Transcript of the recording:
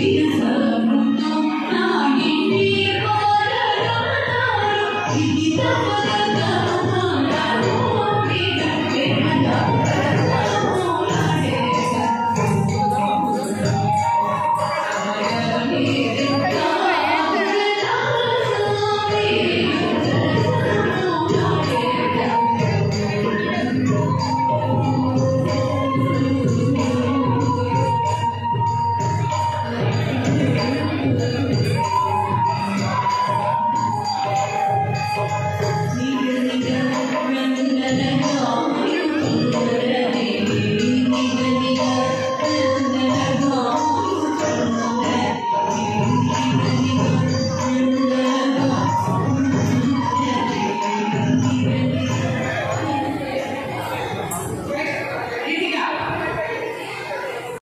Jesus.